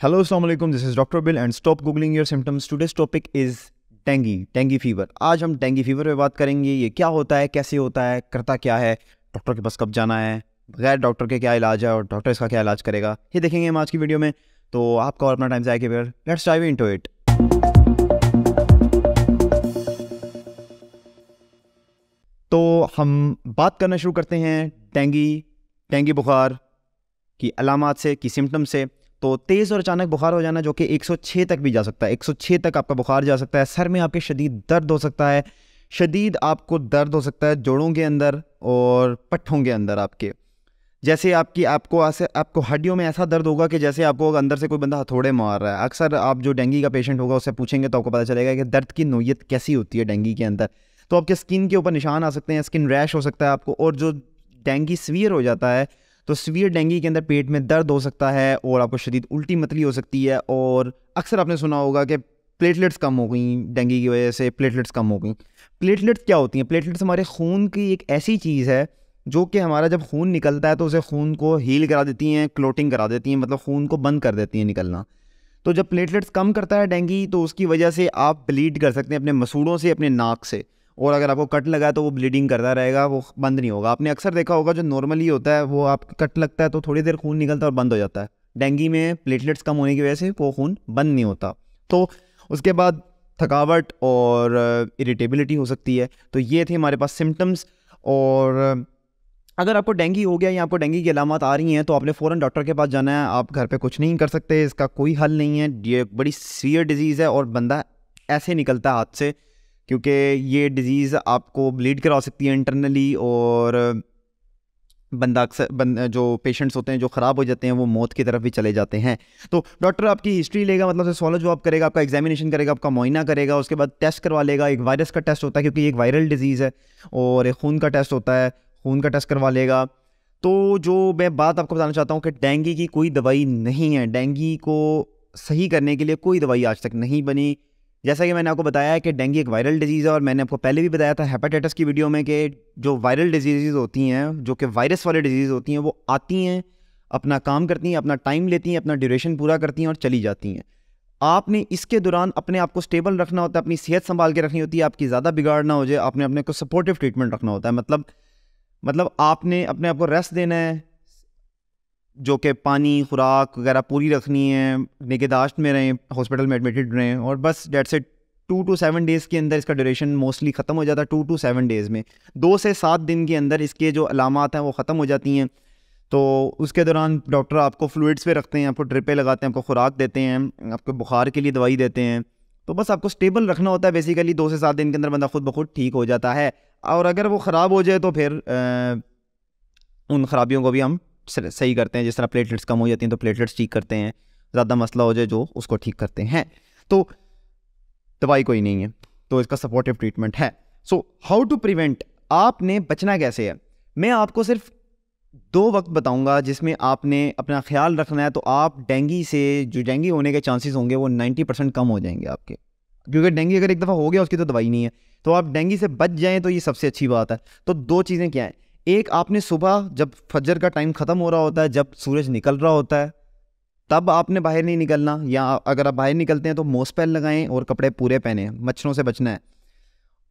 Hello, Assalamualaikum. This is Dr. Bill and stop googling your symptoms. Today's topic is dengue dengue fever आज हम dinghy fever पे बात करेंगे। ये क्या होता है? कैसे होता है? करता क्या है? डॉक्टर के पास कब जाना है? बगैर डॉक्टर के क्या इलाज है? और डॉक्टर इसका क्या इलाज करेगा? ये देखेंगे हम आज की वीडियो में। तो आपका और अपना टाइम जाए कि फिर लेट्स डाइव इनटू इट तो हम बात करना शुरू करते हैं डेंगी डेंगी बुखार की अलामत से की सिम्टम से। तो तेज़ और अचानक बुखार हो जाना जो कि 106 तक भी जा सकता है। 106 तक आपका बुखार जा सकता है। सर में आपके शदीद दर्द हो सकता है। शदीद आपको दर्द हो सकता है जोड़ों के अंदर और पट्ठों के अंदर आपके। जैसे आपकी, आपको ऐसे आपको हड्डियों में ऐसा दर्द होगा कि जैसे आपको अंदर से कोई बंदा हथौड़े मार रहा है। अक्सर आप जो डेंगी का पेशेंट होगा उससे पूछेंगे तो आपको पता चलेगा कि दर्द की नोयत कैसी होती है डेंगी के अंदर। तो आपके स्किन के ऊपर निशान आ सकते हैं, स्किन रैश हो सकता है आपको और जो डेंगी सवियर हो जाता है तो सवियर डेंगी के अंदर पेट में दर्द हो सकता है और आपको शदीद उल्टी मतली हो सकती है और अक्सर आपने सुना होगा कि प्लेटलेट्स कम हो गई डेंगी की वजह से प्लेटलेट्स कम हो गई। प्लेटलेट्स क्या होती हैं? प्लेटलेट्स हमारे खून की एक ऐसी चीज़ है जो कि हमारा जब खून निकलता है तो उसे खून को हील करा देती हैं क्लोटिंग करा देती हैं मतलब खून को बंद कर देती हैं निकलना। तो जब प्लेटलेट्स कम करता है डेंगी तो उसकी वजह से आप ब्लीड कर सकते हैं अपने मसूड़ों से, अपने नाक से। और अगर आपको कट लगा तो वो ब्लीडिंग करता रहेगा, वो बंद नहीं होगा। आपने अक्सर देखा होगा जो नॉर्मली होता है, वो आप कट लगता है तो थोड़ी देर खून निकलता है और बंद हो जाता है। डेंगी में प्लेटलेट्स कम होने की वजह से वो खून बंद नहीं होता। तो उसके बाद थकावट और इरिटेबिलिटी हो सकती है। तो ये थे हमारे पास सिम्टम्स और अगर आपको डेंगी हो गया या आपको डेंगी की अलामत आ रही हैं तो आपने फ़ौरन डॉक्टर के पास जाना है। आप घर पे कुछ नहीं कर सकते, इसका कोई हल नहीं है। ये बड़ी सीवियर डिज़ीज़ है और बंदा ऐसे निकलता है हाथ से। क्योंकि ये डिज़ीज़ आपको ब्लीड करा सकती है इंटरनली और बंदा अक्सर बंद जो पेशेंट्स होते हैं, जो ख़राब हो जाते हैं, वो मौत की तरफ़ भी चले जाते हैं। तो डॉक्टर आपकी हिस्ट्री लेगा मतलब सवाल जवाब करेगा, आपका एग्जामिनेशन करेगा, आपका मुआयना करेगा, उसके बाद टेस्ट करवा लेगा। एक वायरस का टेस्ट होता है, क्योंकि एक वायरल डिज़ीज़ है और एक खून का टेस्ट होता है, खून का टेस्ट करवा लेगा। तो जो मैं बात आपको बताना चाहता हूँ कि डेंगी की कोई दवाई नहीं है। डेंगी को सही करने के लिए कोई दवाई आज तक नहीं बनी। जैसा कि मैंने आपको बताया है कि डेंगी एक वायरल डिज़ीज़ है और मैंने आपको पहले भी बताया था हेपाटाइटिस की वीडियो में कि जो वायरल डिज़ीज़ होती हैं, जो कि वायरस वाले डिज़ीज़ होती हैं, वो आती हैं, अपना काम करती हैं, अपना टाइम लेती हैं, अपना ड्यूरेशन पूरा करती हैं और चली जाती हैं। आपने इसके दौरान अपने आप को स्टेबल रखना होता है, अपनी सेहत संभाल के रखनी होती है, आपकी ज़्यादा बिगाड़ ना हो जाए, आपने अपने को सपोर्टिव ट्रीटमेंट रखना होता है। मतलब मतलब आपने अपने आप को रेस्ट देना है जो कि पानी खुराक वगैरह पूरी रखनी है निगहदाश्त में रहें हॉस्पिटल में एडमिटेड रहें और बस डेट से टू टू सेवन डेज़ के अंदर इसका ड्यूरेशन मोस्टली ख़त्म हो जाता है टू टू सेवन डेज़ में। दो से सात दिन के अंदर इसके जो अलामत हैं वो ख़त्म हो जाती हैं। तो उसके दौरान डॉक्टर आपको फ्लूड्स पे रखते हैं आपको ड्रिपें लगाते हैं आपको खुराक देते हैं आपको बुखार के लिए दवाई देते हैं। तो बस आपको स्टेबल रखना होता है बेसिकली दो से सात दिन के अंदर बंदा खुद ब खुद ठीक हो जाता है। और अगर वो ख़राब हो जाए तो फिर आ, उन खराबियों को भी हम सही करते हैं, जिस तरह प्लेटलेट्स कम हो जाती हैं तो प्लेटलेट्स ठीक करते हैं, ज़्यादा मसला हो जाए, जो उसको ठीक करते हैं। तो दवाई कोई नहीं है तो इसका सपोर्टिव ट्रीटमेंट है। सो हाउ टू प्रिवेंट आपने बचना कैसे है? मैं आपको सिर्फ़ दो वक्त बताऊँगा, जिसमें आपने अपना ख्याल रखना है तो आप डेंगी से, जो डेंगी होने के चांसेस होंगे, वो 90 परसेंट कम हो जाएँगे आपके। क्योंकि डेंगी अगर एक दफ़ा हो गया, उसकी तो दवाई नहीं है। तो आप डेंगी से बच जाएँ तो ये सबसे अच्छी बात है। तो दो चीज़ें क्या हैं? एक आपने सुबह जब फजर का टाइम ख़त्म हो रहा होता है, जब सूरज निकल रहा होता है, तब आपने बाहर नहीं निकलना। या अगर आप बाहर निकलते हैं तो मोसपैल लगाएँ और कपड़े पूरे पहने, मच्छरों से बचना है।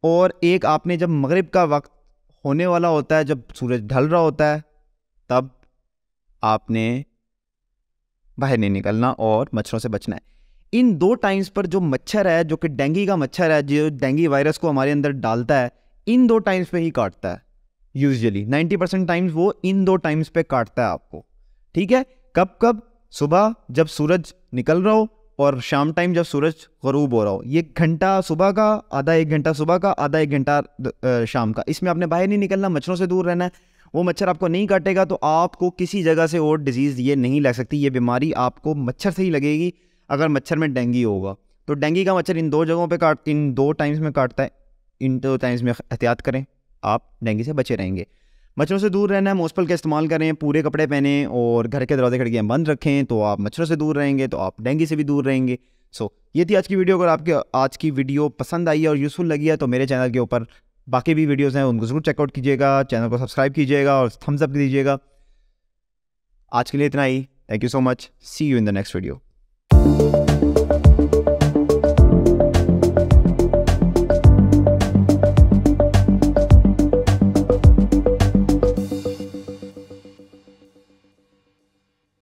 और एक आपने जब मगरिब का वक्त होने वाला होता है, जब सूरज ढल रहा होता है, तब आपने बाहर नहीं निकलना और मच्छरों से बचना है। इन दो टाइम्स पर जो मच्छर है, जो कि डेंगी का मच्छर है, जो डेंगी वायरस को हमारे अंदर डालता है, इन दो टाइम्स पे ही काटता है। यूजली नाइन्टी परसेंट टाइम्स वो इन दो टाइम्स पे काटता है आपको। ठीक है? कब कब? सुबह जब सूरज निकल रहा हो और शाम टाइम जब सूरज गरूब हो रहा हो। ये घंटा सुबह का, आधा एक घंटा सुबह का, आधा एक घंटा शाम का। इसमें आपने बाहर नहीं निकलना, मच्छरों से दूर रहना है। वो मच्छर आपको नहीं काटेगा तो आपको किसी जगह से और डिज़ीज़ ये नहीं लग सकती। ये बीमारी आपको मच्छर से ही लगेगी, अगर मच्छर में डेंगी होगा। तो डेंगी का मच्छर इन दो जगहों पे काट, इन दो टाइम्स में काटता है। इन दो टाइम्स में एहतियात करें। आप डेंगू से बचे रहेंगे। मच्छरों से दूर रहना है मोस्पल का इस्तेमाल करें पूरे कपड़े पहने और घर के दरवाजे खिड़कियाँ बंद रखें तो आप मच्छरों से दूर रहेंगे तो आप डेंगू से भी दूर रहेंगे। सो so, ये थी आज की वीडियो। अगर आपके आज की वीडियो पसंद आई है और यूज़फुल लगी है तो मेरे चैनल के ऊपर बाकी भी वीडियोज़ हैं उनको ज़रूर चेकआउट कीजिएगा चैनल को सब्सक्राइब कीजिएगा और थम्सअप दीजिएगा आज के लिए इतना ही। Thank you so much see you in the next video